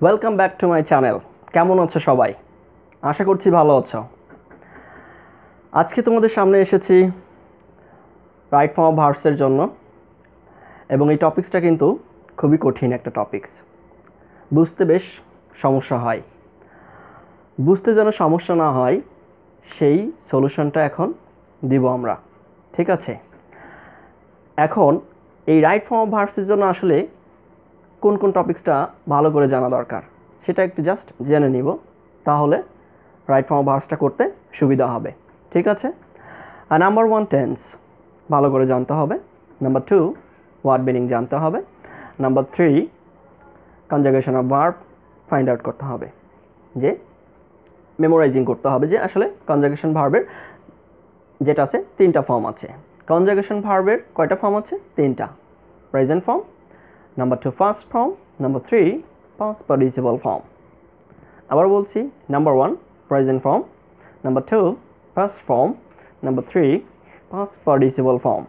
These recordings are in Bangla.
Welcome back to my channel কেমন আছো সবাই? আশা করছি ভালো আছো। আজকে তোমাদের সামনে এসেছি রাইট ফর্ম অফ ভার্বসের জন্য। এবং এই টপিক্সটা কিন্তু খুবই কঠিন একটা টপিক্স বুঝতে বেশ সমস্যা হয়। বুঝতে যেন সমস্যা না হয়, সেই সলিউশনটা এখন দিব আমরা। ঠিক আছে? এখন এই রাইট ফর্ম অফ ভার্বসের জন্য আসলে কোন কোন টপিক্সটা ভালো করে জানা দরকার, সেটা একটু জাস্ট জেনে নিব, তাহলে রাইট ফর্ম ভার্সটা করতে সুবিধা হবে, ঠিক আছে? নাম্বার ওয়ান টেন্স ভালো করে জানতে হবে। নাম্বার টু ওয়ার্ড মিনিং জানতে হবে। Number three conjugation of verb find out করতে হবে। যে মেমোরাইজিং করতে হবে যে আসলে কনজাগেশন ভার্বের যেটা আছে তিনটা ফর্ম আছে। কনজাগেশন ভার্বের কয়টা ফর্ম আছে? তিনটা। Present form number two first form number three past participle form আবার বলছি number one present form number two first form number three past participle form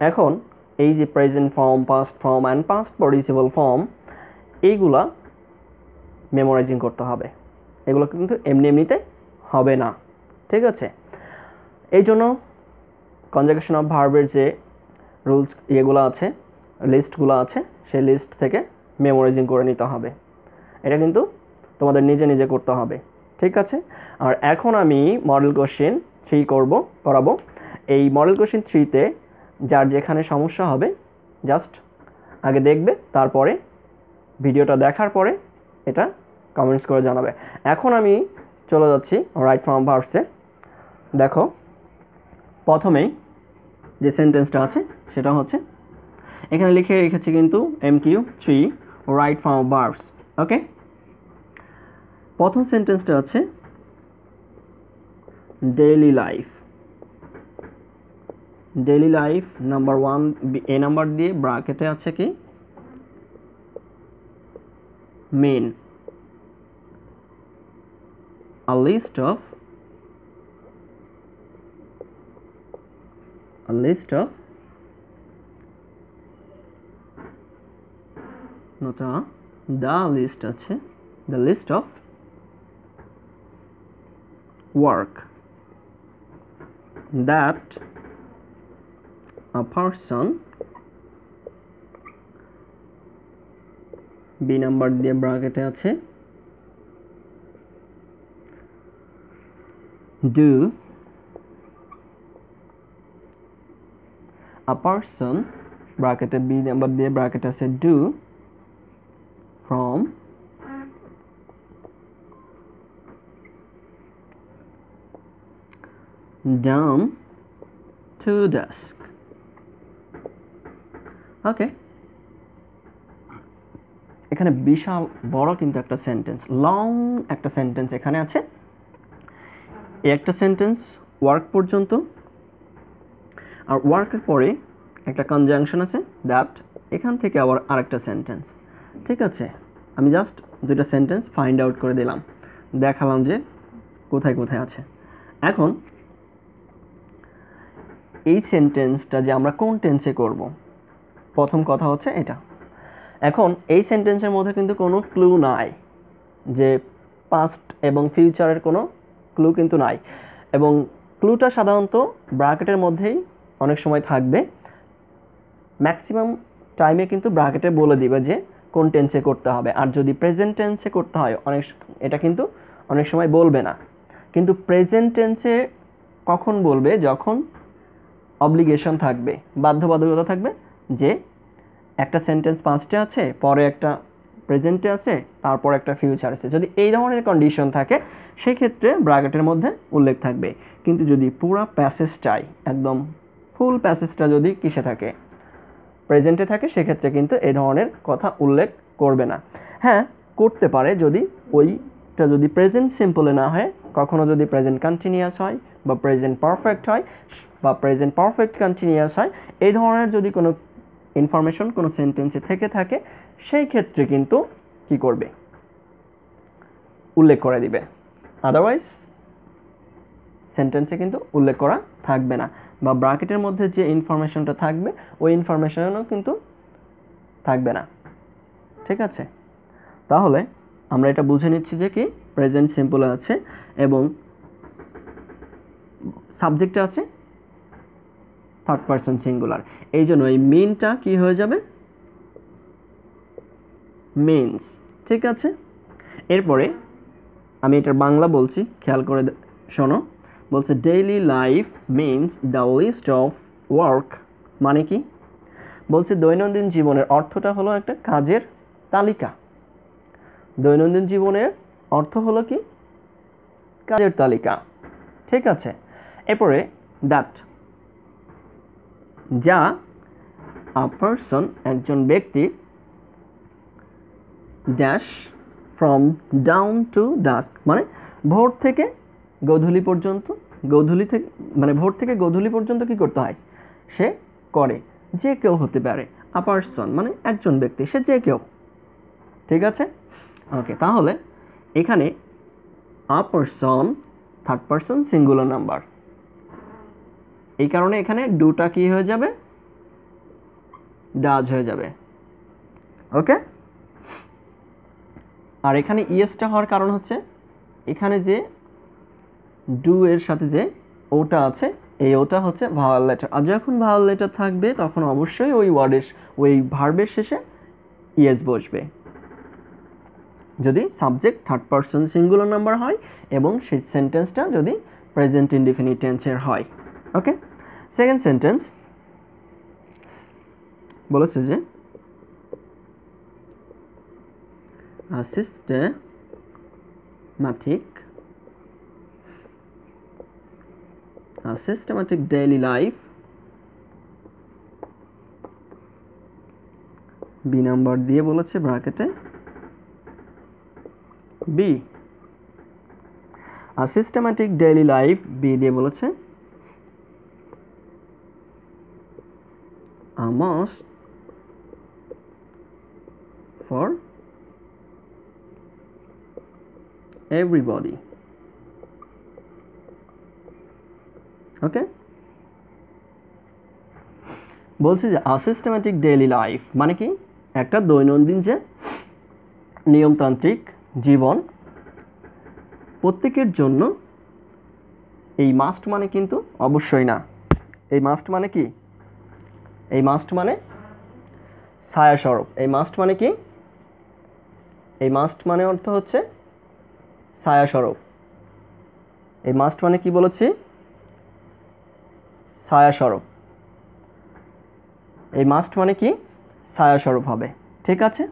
এখন এই যে present form past form and past participle form এইগুলা মেমোরাইজিং করতে হবে। এগুলো কিন্তু এমনি এমনিতে হবে না। ঠিক আছে? এই জন্য কনজাগেশন অফ ভার্বের যে রুলস ইয়েগুলো আছে লিস্টগুলো আছে, সেই লিস্ট থেকে মেমোরাইজিং করে নিতে হবে। এটা কিন্তু তোমাদের নিজে নিজে করতে হবে, ঠিক আছে? আর এখন আমি মডেল কোশ্চেন থ্রি করব, করাবো। এই মডেল কোশ্চেন থ্রিতে যার যেখানে সমস্যা হবে জাস্ট আগে দেখবে, তারপরে ভিডিওটা দেখার পরে এটা কমেন্টস করে জানাবে। এখন আমি চলে যাচ্ছি রাইট ফর্ম ভার্বসে দেখো, প্রথমেই যে সেন্টেন্সটা আছে, সেটা হচ্ছে এখানে লিখে রেখেছি কিন্তু M Q three right form verbs okay প্রথম সেন্টেন্সটা আছে daily life daily life number one A number দিয়ে ব্রাকেটে আছে কি? Main a list of, a list of নতুন দ্য লিস্ট আছে the list of work that a B number দিয়ে ব্রাকেটে আছে ডু আ পারসন ব্রাকেটে বি নাম্বার দিয়ে ব্রাকেট আছে do from? Down to desk okay এখানে বিশাল বড় কিন্তু একটা সেন্টেন্স লং একটা সেন্টেন্স এখানে আছে। একটা সেন্টেন্স ওয়ার্ক পর্যন্ত। আর ওয়ার্কের পরে একটা কনজাংশন আছে দ্যাট এখান থেকে আবার আরেকটা সেন্টেন্স ঠিক আছে, আমি জাস্ট দুইটা সেন্টেন্স ফাইন্ড আউট করে দিলাম। দেখালাম যে কোথায় কোথায় আছে। এখন, এই সেন্টেন্সটা যে আমরা কোন টেন্সে করব? প্রথম কথা হচ্ছে এটা। এখন, এই সেন্টেন্সের মধ্যে কিন্তু কোনো ক্লু নাই যে পাস্ট এবং ফিউচারের কোনো ক্লু কিন্তু নাই। এবং ক্লুটা সাধারণত ব্র্যাকেটের মধ্যেই অনেক সময় থাকবে। ম্যাক্সিমাম টাইমে কিন্তু ব্র্যাকেটে বলে দিবে যে কোন টেন্সে করতে হবে। আর যদি প্রেজেন্ট টেন্সে করতে হয়, অনেক এটা কিন্তু অনেক সময় বলবে না। কিন্তু প্রেজেন্ট টেন্সে কখন বলবে? যখন অব্লিগেশন থাকবে, বাধ্যবাধকতা থাকবে যে একটা সেন্টেন্স পাঁচটা আছে, পরে একটা প্রেজেন্টে আছে, তারপর একটা ফিউচার আছে। যদি এই ধরনের কন্ডিশন থাকে সেই ক্ষেত্রে ব্র্যাকেটের মধ্যে উল্লেখ থাকবে। কিন্তু যদি পুরো প্যাসেজটাই একদম ফুল প্যাসেজটা যদি কিসে থাকে? প্রেজেন্টে থাকে, সেক্ষেত্রে কিন্তু এই ধরনের কথা উল্লেখ করবে না। হ্যাঁ করতে পারে যদি ওইটা যদি প্রেজেন্ট সিম্পলে না হয়, কখনো যদি প্রেজেন্ট কন্টিনিউয়াস হয় বা প্রেজেন্ট পারফেক্ট হয় বা প্রেজেন্ট পারফেক্ট কন্টিনিউয়াস হয় এই ধরনের যদি কোনো ইনফরমেশন কোনো সেন্টেন্সে থেকে থাকে, সেই ক্ষেত্রে কিন্তু কি করবে? উল্লেখ করে দিবে। আদারওয়াইজ সেন্টেন্সে কিন্তু উল্লেখ করা থাকবে না। বা ব্রাকেটের মধ্যে যে ইনফরমেশনটা থাকবে, ওই ইনফরমেশনও কিন্তু থাকবে না। ঠিক আছে? তাহলে আমরা এটা বুঝে নিচ্ছি যে কি প্রেজেন্ট সিম্পলে আছে এবং সাবজেক্টে আছে থার্ড পারসন সিঙ্গুলার এই জন্য এই মিনটা কি হয়ে যাবে? মিনস ঠিক আছে? এরপরে আমি এটার বাংলা বলছি, খেয়াল করে শোনো। বলছে daily life means the list of work মানে কি? বলছে, দৈনন্দিন জীবনের অর্থটা হলো একটা কাজের তালিকা। দৈনন্দিন জীবনের অর্থ হলো কি? কাজের তালিকা। ঠিক আছে, এরপরে দ্যাট যা আ পারসন একজন ব্যক্তি dash from down to dusk মানে ভোর থেকে গোধূলি পর্যন্ত, গোধূলি থেকে মানে ভোর থেকে গোধূলি পর্যন্ত কি করতে হয়? সে করে। যে কেউ হতে পারে। আ পারসন মানে একজন ব্যক্তি, সে যে কেউ। ঠিক আছে? ওকে তাহলে এখানে a person third person singular number এই কারণে এখানে ডুটা কি হয়ে যাবে? ডাজ হয়ে যাবে। ওকে আর এখানে ইএসটা হওয়ার কারণ হচ্ছে, এখানে যে ডু এর সাথে যে ওটা আছে, এই ওটা হচ্ছে ভাওয়াল লেটার আর যখন ভাওয়াল লেটার থাকবে, তখন অবশ্যই ওই ওয়ার্ডের ওই ভার্বের শেষে ইয়েস বসবে। যদি subject third person singular number হয় এবং সেই সেন্টেন্সটা যদি প্রেজেন্ট ইনডিফিনিট টেন্সের হয়। ওকে সেকেন্ড সেন্টেন্স বলেছে যে systematic a systematic daily life B number দিয়ে বলেছে ব্র্যাকেটে B a systematic daily life B দিয়ে বলেছে must for everybody ওকে বলছি যে আসিস্টেমেটিক ডেইলি লাইফ মানে কি? একটা দৈনন্দিন যে নিয়মতান্ত্রিক জীবন, প্রত্যেকের জন্য এই মাস্ট মানে কিন্তু অবশ্যই না। এই মাস্ট মানে কি? এই মাস্ট মানে ছায়াস্বরূপ। এই মাস্ট মানে কি? এই মাস্ট মানে অর্থ হচ্ছে ছায়াস্বরূপ। এই মাস্ট মানে কি বলেছি? ছায়াস্বরূপ। এই মাস্ট মানে কি? ছায়াস্বরূপ হবে। ঠিক আছে?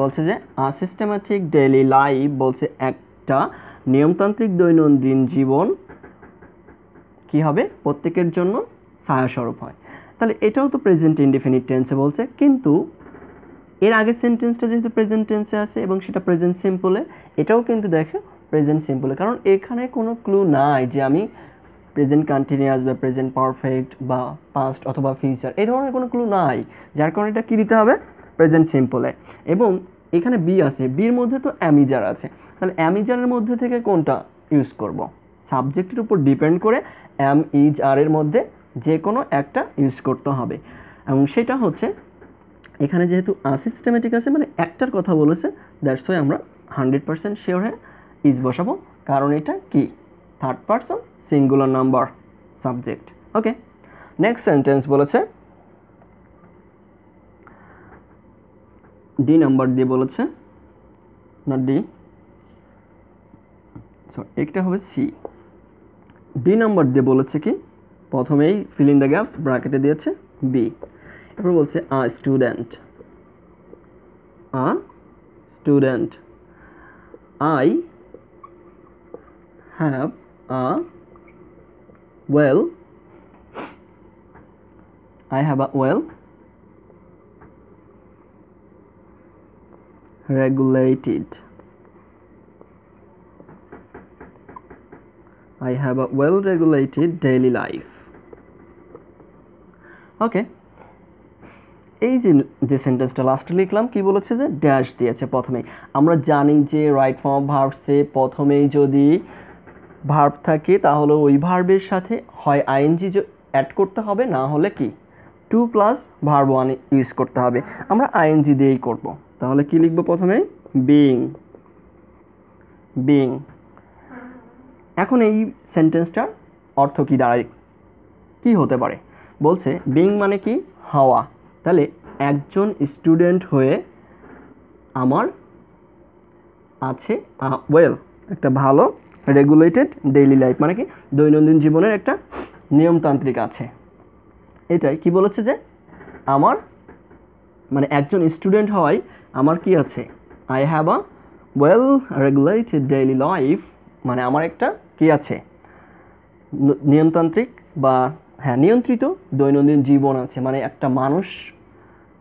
বলছে যে সিস্টেম্যাটিক ডেইলি লাইফ বলছে একটা নিয়মতান্ত্রিক দৈনন্দিন জীবন কি হবে? প্রত্যেকের জন্য ছায়াস্বরূপ হয়। তাহলে এটাও তো প্রেজেন্ট ইনডিফিনিট টেন্সে বলছে, কিন্তু এর আগের সেন্টেন্সটা যেহেতু প্রেজেন্ট টেন্সে আছে এবং সেটা প্রেজেন্ট সিম্পলে এটাও কিন্তু দেখে প্রেজেন্ট সিম্পলে কারণ এখানে কোনো ক্লু নাই যে আমি প্রেজেন্ট কন্টিনিউয়াস বা প্রেজেন্ট পারফেক্ট বা পাস্ট অথবা ফিউচার এই ধরনের কোনো ক্লু নাই। যার কারণে এটা কী দিতে হবে? প্রেজেন্ট সিম্পলে এবং এখানে বি আছে। বির মধ্যে তো অ্যামিজার আছে। তাহলে অ্যামিজারের মধ্যে থেকে কোনটা ইউজ করব? সাবজেক্টের উপর ডিপেন্ড করে অ্যাম ইজ আর এর মধ্যে যে কোনো একটা ইউজ করতে হবে। এবং সেটা হচ্ছে, এখানে যেহেতু সিস্টেমেটিক আছে মানে একটার কথা বলেছে দ্যাটস ওয়াই আমরা হান্ড্রেড পার্সেন্ট শিওর হয়ে ইজ বসাবো। কারণ এটা কি? Third person singular number subject okay next sentence বলেছে ডি নাম্বার দিয়ে বলেছে না ডি সরি একটা হবে সি ডি নাম্বার দিয়ে বলেছে কি, প্রথমেই ফিল দ্য গ্যাপস ব্র্যাকেটে দিয়েছে বি এরপর বলছে a student a student I have a well, I have a well. Regulated. I have a well regulated daily life. Okay এই যে যে সেন্টেন্সটা লাস্টে লিখলাম, কি বলেছে যে ড্যাশ দিয়েছে প্রথমেই। আমরা জানি যে রাইট ফর্ম ভার্বসে প্রথমেই যদি ভার্ব থাকে, তাহলে ওই ভার্বের সাথে হয় আইএনজি অ্যাড করতে হবে, না হলে কি? To plus verb one use করতে হবে। আমরা আইএনজি দিয়েই করব। তাহলে কি লিখব প্রথমে? বিং বিং এখন এই সেন্টেন্সটার অর্থ কি দাঁড়ায়? কি হতে পারে? বলছে বিং মানে কি? হাওয়া। তাহলে একজন স্টুডেন্ট হয়ে আমার আছে ওয়েল একটা ভালো রেগুলেটেড ডেইলি লাইফ মানে কি? দৈনন্দিন জীবনের একটা নিয়মতান্ত্রিক আছে। এটাই কি বলেছে যে, আমার মানে একজন স্টুডেন্ট হওয়ায় আমার কি আছে? I have a well regulated daily life মানে আমার একটা কি আছে? নিয়মতান্ত্রিক বা হ্যাঁ নিয়ন্ত্রিত দৈনন্দিন জীবন আছে। মানে একটা মানুষ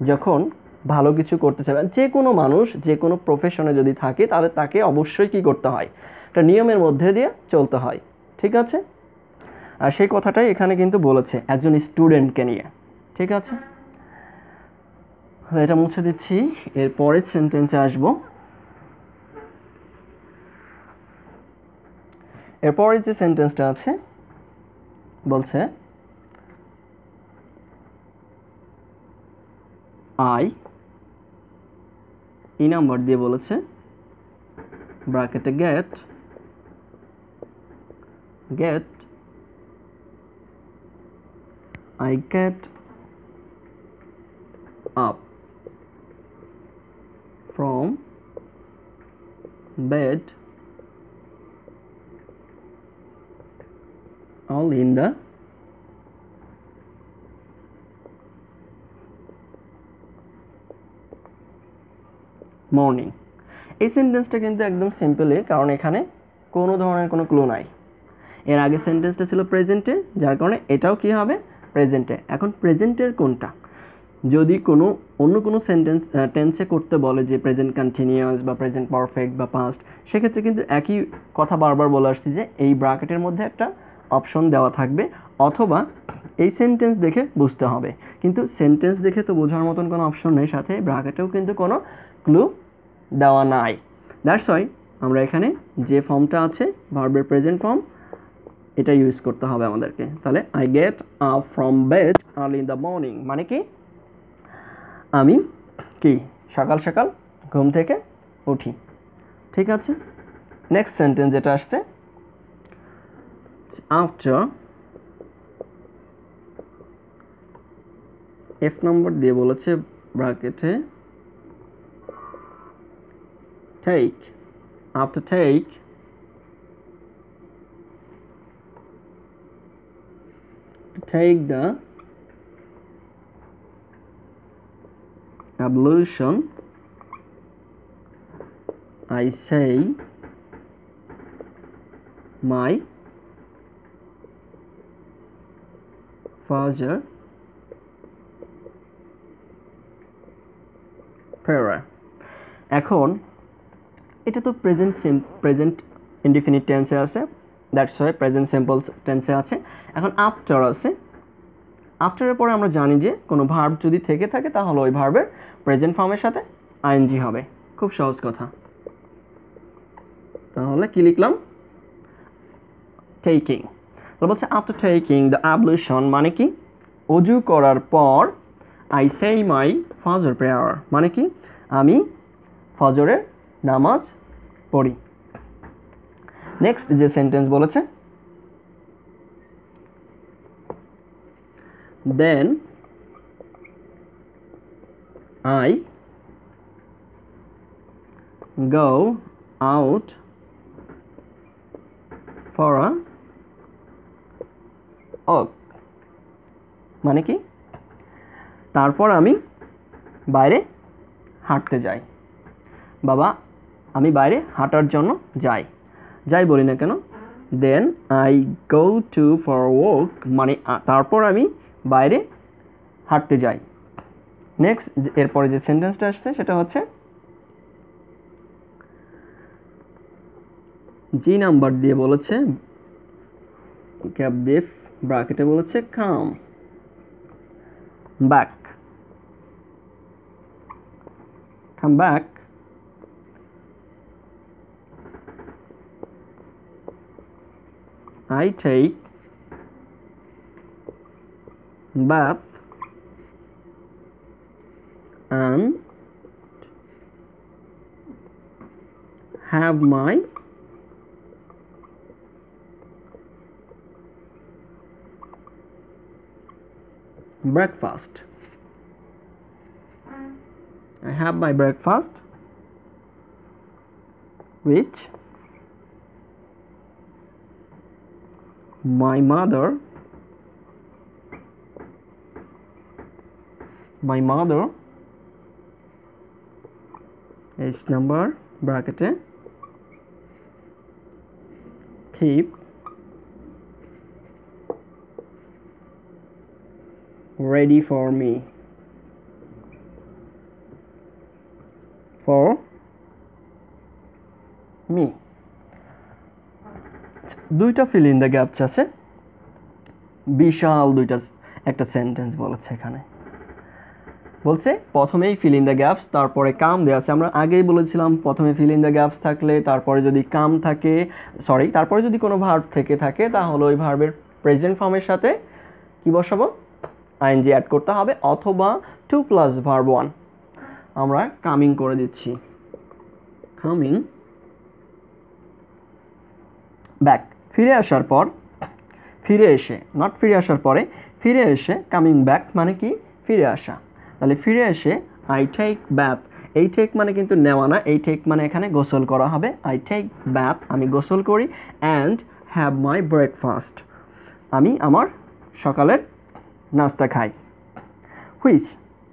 যখন ভালো কিছু করতে চাবে যে কোনো মানুষ, যে কোনো প্রফেশনে যদি থাকে, তাহলে তাকে অবশ্যই কি করতে হয়? একটা নিয়মের মধ্যে দিয়ে চলতে হয়, ঠিক আছে? আর সেই কথাটাই এখানে কিন্তু বলেছে একজন স্টুডেন্টকে নিয়ে, ঠিক আছে? এটা মুছে দিচ্ছি, এর পরের সেন্টেন্সে আসব। এরপরে যে সেন্টেন্সটা আছে, বলছে আই ই নাম্বার দিয়ে বলেছে ব্র্যাকেটে get get I get up from bed all in the morning এই সেন্টেন্সটা কিন্তু একদম সিম্পলই কারণ এখানে কোনো ধরনের কোনো ক্লু নাই। এর আগে সেন্টেন্সটা ছিল প্রেজেন্টে যার কারণে এটাও কি হবে? প্রেজেন্টে এখন প্রেজেন্টের কোনটা? যদি কোনো, অন্য কোনো সেন্টেন্স টেন্সে করতে বলে যে প্রেজেন্ট কন্টিনিউয়াস বা প্রেজেন্ট পারফেক্ট বা পাস্ট সেক্ষেত্রে কিন্তু একই কথা বারবার বলে আসছি যে এই ব্রাকেটের মধ্যে একটা অপশন দেওয়া থাকবে, অথবা এই সেন্টেন্স দেখে বুঝতে হবে। কিন্তু সেন্টেন্স দেখে তো বোঝার মতন কোনো অপশন নেই, সাথে ব্রাকেটেও কিন্তু কোনো ক্লু দেওয়া নাই। দ্যাটস ওয়াই আমরা এখানে যে ফর্মটা আছে ভার্বের প্রেজেন্ট ফর্ম এটা ইউজ করতে হবে আমাদেরকে। তাহলে I get up from bed early in the morning মানে কি? আমি কি? সকাল সকাল ঘুম থেকে উঠি। ঠিক আছে? নেক্সট সেন্টেন্স যেটা আসছে আফটার এফ নম্বর দিয়ে বলেছে ব্র্যাকেটে take, after take to take the ablution I say my father prayer এখন এটা তো প্রেজেন্ট সিম প্রেজেন্ট ইনডিফিনিট টেন্সে আছে দ্যাটস ওয়াই প্রেজেন্ট সিম্পল টেন্সে আছে। এখন আফটার আছে। আফটারের পরে আমরা জানি যে কোনো ভার্ব যদি থেকে থাকে, তাহলে ওই ভার্বের প্রেজেন্ট ফর্মের সাথে আইএনজি হবে। খুব সহজ কথা। তাহলে কি লিখলাম? টেকিং তাহলে বলছে আফটার টেকিং দ্য অ্যাবলিউশন মানে কি? অজু করার পর আই সেই মাই ফজর প্রেয়ার মানে কি? আমি ফজরের নামাজ পড়ি। নেক্সট যে সেন্টেন্স বলেছে then I go out for walk. মানে কি? তারপর আমি বাইরে হাঁটতে যাই। বাবা, আমি বাইরে হাঁটার জন্য যাই। যাই বলি না কেন then I go to for work মানে তারপর আমি বাইরে হাঁটতে যাই। নেক্সট এরপরে যে সেন্টেন্সটা আসছে, সেটা হচ্ছে জি নাম্বার দিয়ে বলেছে ক্যাব দিয়ে ব্রাকেটে বলেছে come back come back I take bath and have my breakfast. I have my breakfast which my mother my mother is number bracket keep ready for me. For me. দুইটা ফিল ইন দ্য গ্যাপস আছে। বিশাল দুইটা একটা সেন্টেন্স বলেছে এখানে। বলছে, প্রথমেই ফিল ইন দ্য গ্যাপস তারপরে কাম দেওয়া আছে। আমরা আগেই বলেছিলাম, প্রথমে ফিল ইন দ্য গ্যাপস থাকলে তারপরে যদি কাম থাকে সরি তারপরে যদি কোনো ভার্ব থেকে থাকে, তাহলে ওই ভার্বের প্রেজেন্ট ফর্মের সাথে কি বসাবো? আইএনজি অ্যাড করতে হবে, অথবা টু প্লাস ভার্ব ওয়ান আমরা কামিং করে দিচ্ছি। কামিং ব্যাক ফিরে আসার পর, ফিরে এসে নট ফিরে আসার পরে, ফিরে এসে কামিং ব্যাক মানে কি? ফিরে আসা। তাহলে ফিরে এসে আই টেক ব্যাপ এই টেক মানে কিন্তু নেওয়া না, এই টেক মানে এখানে গোসল করা হবে। আই টেক ব্যাপ আমি গোসল করি অ্যান্ড হ্যাভ মাই ব্রেকফাস্ট আমি আমার সকালের নাস্তা খাই। হুইস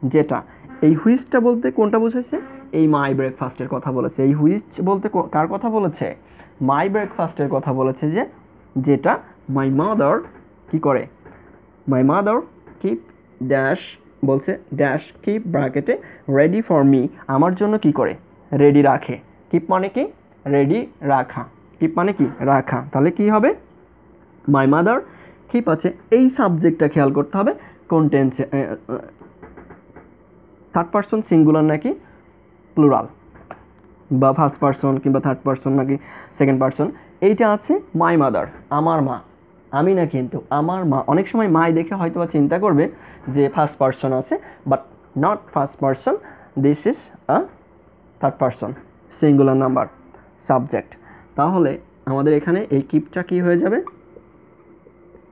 যেটা। এই হুইচটা বলতে কোনটা বোঝাইছে? এই মাই ব্রেকফাস্টের কথা বলেছে। এই হুইচ বলতে কার কথা বলেছে? মাই ব্রেকফাস্টের কথা বলেছে যে, যেটা মাই মাদার কি করে? মাই মাদার কিপ ড্যাশ বলছে ড্যাশ কিপ ব্র্যাকেটে রেডি ফর মি আমার জন্য কি করে? রেডি রাখে। কিপ মানে কি? রেডি রাখা। কিপ মানে কি? রাখা। তাহলে কি হবে? মাই মাদার কিপ আছে। এই সাবজেক্টটা খেয়াল করতে হবে। কোন টেন্সে থার্ড পার্সন সিঙ্গুলার নাকি? প্লুরাল বা ফার্স্ট পারসন কিংবা থার্ড পারসন নাকি সেকেন্ড পারসন এইটা আছে মাই মাদার আমার মা। আমি না কিন্তু, আমার মা। অনেক সময় মাই দেখে হয়তো বা চিন্তা করবে যে ফার্স্ট পারসন আছে but not first person this is a third person singular number subject তাহলে আমাদের এখানে এই কিপটা কি হয়ে যাবে?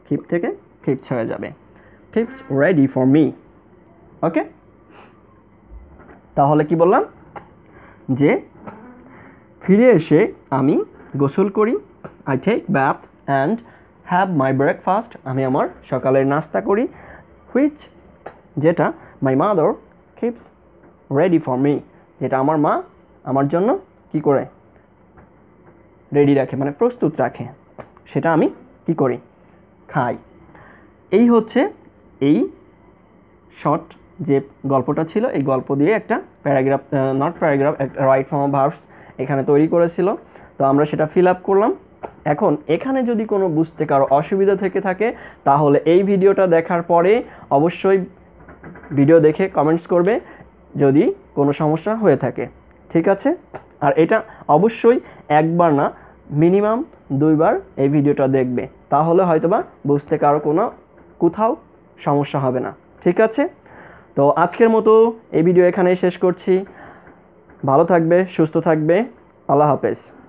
কিপ থেকে কিপস হয়ে যাবে। Keeps ready for me okay তাহলে কি বললাম? যে ফিরে এসে আমি গোসল করি I take bath and have my breakfast আমি আমার সকালের নাস্তা করি হুইচ যেটা my mother keeps ready for me যেটা আমার মা আমার জন্য কি করে রেডি রাখে মানে প্রস্তুত রাখে, সেটা আমি কি করি? খাই। এই হচ্ছে এই শর্ট যে গল্পটা ছিল, এই গল্প দিয়ে একটা প্যারাগ্রাফ নট প্যারাগ্রাফ একটা রাইট ফর্ম অফ ভার্বস এখানে তৈরি করেছিল। তো আমরা সেটা ফিল আপ করলাম। এখন এখানে যদি কোনো বুঝতে কারও অসুবিধা থেকে থাকে, তাহলে এই ভিডিওটা দেখার পরে অবশ্যই ভিডিও দেখে কমেন্টস করবে যদি কোনো সমস্যা হয়ে থাকে। ঠিক আছে? আর এটা অবশ্যই একবার না মিনিমাম দুইবার এই ভিডিওটা দেখবে। তাহলে হয়তোবা বুঝতে কারও কোনো কোথাও সমস্যা হবে না। ঠিক আছে? তো আজকের মতো এই ভিডিও এখানেই শেষ করছি। ভালো থাকবে সুস্থ থাকবে। আল্লাহ হাফেজ।